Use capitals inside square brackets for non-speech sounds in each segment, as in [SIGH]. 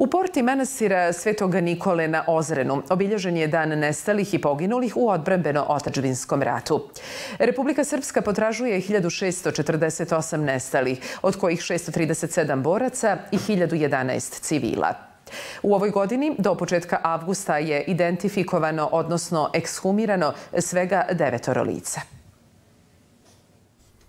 U porti manasira Svetog Nikole na Ozrenu obilježen je dan nestalih i poginulih u odbrambeno otačbinskom ratu. Republika Srpska potražuje 1648 nestalih, od kojih 637 boraca i 1011 civila. U ovoj godini do početka avgusta je identifikovano, odnosno ekshumirano, svega devetoro lica.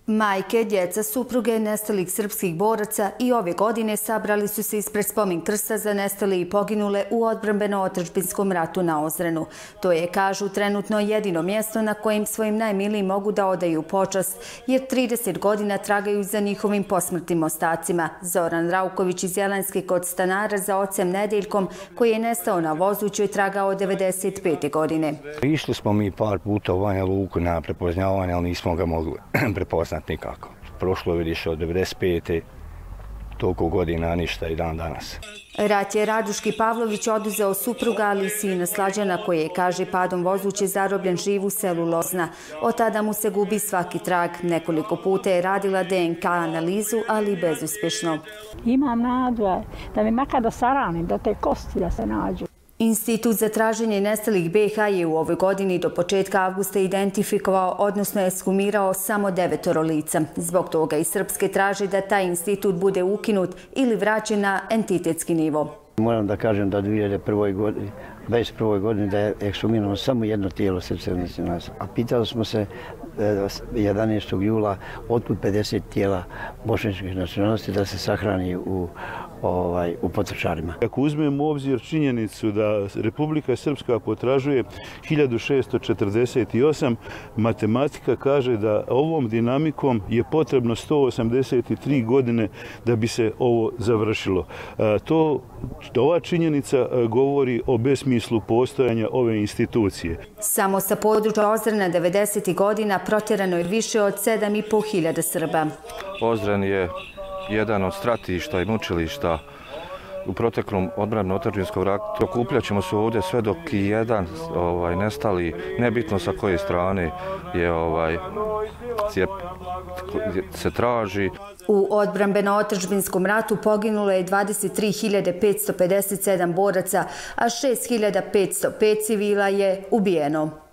Majke, djeca, supruge nestalih srpskih boraca i ove godine sabrali su se ispred spomin krsta za nestale i poginule u odbrambeno-otrčbinskom ratu na Ozrenu. To je, kažu, trenutno jedino mjesto na kojim svojim najmiliji mogu da odaju počast, jer 30 godina tragaju za njihovim posmrtnim ostacima. Zoran Rauković iz Jelenske kod stanara za ocem Nedeljkom, koji je nestao na vozu, traga tragao 95. godine. Išli smo mi par puta u Vanja Luku na prepoznjavanje, ali nismo ga mogli [CLEARS THROAT] prepoznati znat nikako. Prošlo vidiš od 95. toliko godina, ništa i dan danas. Rat je Raduški Pavlović oduzeo supruga, ali i sina Slađana, koji je, kaže, padom vozuće zarobljen živ u selu Lozna. Od tada mu se gubi svaki trag. Nekoliko puta je radila DNK analizu, ali bezuspješno. Imam nadu da mi makar da saranim, da te kosti da se nađu. Institut za traženje nestalih BiH je u ovoj godini do početka avgusta identifikovao, odnosno je skumirao samo devetoro lica. Zbog toga i Srpske traži da taj institut bude ukinut ili vraćen na entitetski nivo. Moram da kažem da 2021. godini 21. godini da je ekshumirano samo jedno tijelo srpske nacionalnosti. A pitali smo se eh, 11. jula otkud 50 tijela bošničkih nacionalnosti da se sahrani u ovaj, u potrčarima. Ako uzmemo u obzir činjenicu da Republika Srpska potražuje 1648, matematika kaže da ovom dinamikom je potrebno 183 godine da bi se ovo završilo. To, ova činjenica govori o besmislu postojanja ove institucije. Samo sa područja Ozrena 90. godina protjerano je više od 7.500 Srba. Ozren je jedan od stratišta i mučilišta u proteklom odbranom otačbinskom ratu. Okupljat ćemo se ovdje sve dok i jedan ovaj, nestali, nebitno sa koje strane je ovaj, cijep, se traži. U odbrambeno-otačbinskom ratu poginulo je 23.557 boraca, a 6.505 civila je ubijeno.